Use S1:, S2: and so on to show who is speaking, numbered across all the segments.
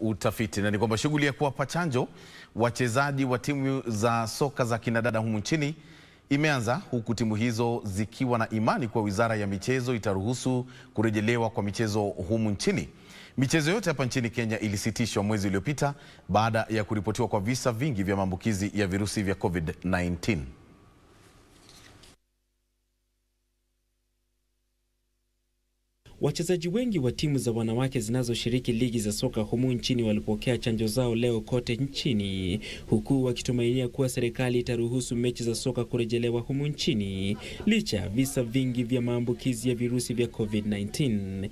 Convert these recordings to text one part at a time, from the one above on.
S1: utafiti na ni kwamba shughuli ya kuwapa chanjo wachezaji wa timu za soka za kinadada humu nchini imeanza huku timu hizo zikiwa na imani kuwa Wizara ya Michezo itaruhusu kurejelewa kwa michezo humu nchini. Michezo yote hapa nchini Kenya ilisitishwa mwezi uliopita baada ya kuripotiwa kwa visa vingi vya maambukizi ya virusi vya COVID-19.
S2: Wachezaji wengi wa timu za wanawake zinazoshiriki ligi za soka humu nchini walipokea chanjo zao leo kote nchini, huku wakitumainia kuwa serikali itaruhusu mechi za soka kurejelewa humu nchini licha ya visa vingi vya maambukizi ya virusi vya COVID-19.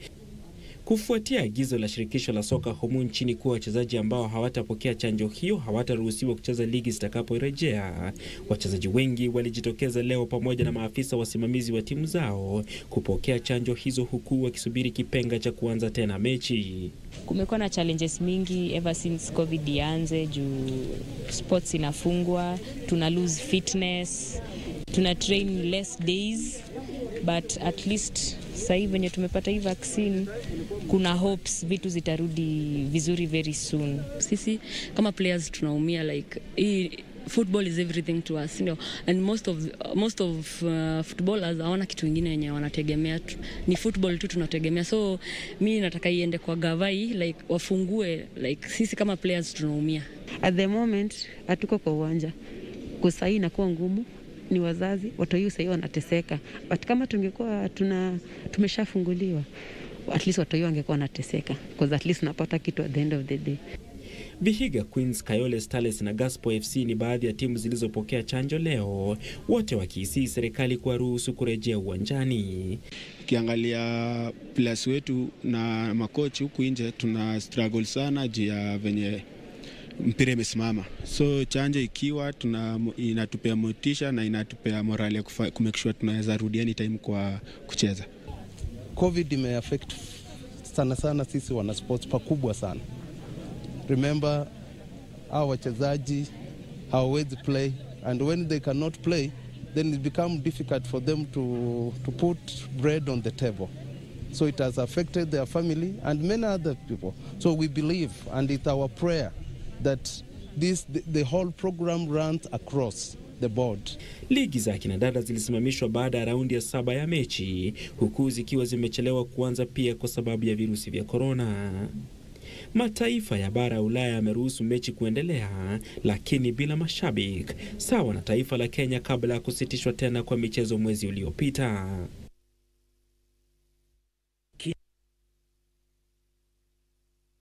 S2: Kufuatia agizo la shirikisho la soka humu nchini kuwa wachezaji ambao hawatapokea chanjo hiyo hawataruhusiwa kucheza ligi zitakaporejea, wachezaji wengi walijitokeza leo pamoja na maafisa wasimamizi wa timu zao kupokea chanjo hizo huku wakisubiri kipenga cha kuanza tena mechi.
S3: Kumekuwa na challenges mingi ever since covid ianze, juu sports inafungwa, tuna lose fitness, tuna train less days but at least sahii venye tumepata hii vaccine kuna hopes vitu zitarudi vizuri very soon.
S4: Sisi kama players tunaumia like hii football is everything to us you know? and most of, most of uh, footballers hawana kitu kingine yenye wanategemea tu, ni football tu tunategemea, so mi nataka iende kwa gavai like wafungue like sisi kama players tunaumia.
S5: At the moment hatuko kwa uwanja, kusahii inakuwa ngumu ni wazazi watoto sahii wanateseka, but kama tungekuwa tuna tumeshafunguliwa at least watoto wangekuwa wanateseka because at least napata kitu at the end of the day.
S2: Vihiga Queens, Kayole Stales na Gaspo FC ni baadhi ya timu zilizopokea chanjo leo, wote wakiisii serikali kuwaruhusu kurejea uwanjani.
S6: Ukiangalia players wetu na makochi huku nje, tuna struggle sana juu ya venye mpira imesimama, so chanjo ikiwa tuna, inatupea motisha na inatupea morali ya kumake sure tunaweza rudi anytime kwa kucheza.
S7: Covid imeaffect sana sana sisi wana sports pakubwa sana. Remember hawa wachezaji hawawezi play and when they cannot play then it become difficult for them to, to put bread on the table so it has affected their family and many other people so we believe and it's our prayer that this the, the whole program runs across the board.
S2: Ligi za kinadada zilisimamishwa baada ya raundi ya saba ya mechi huku zikiwa zimechelewa kuanza pia kwa sababu ya virusi vya korona. Mataifa ya bara ya Ulaya yameruhusu mechi kuendelea lakini bila mashabiki, sawa na taifa la Kenya kabla ya kusitishwa tena kwa michezo mwezi uliopita.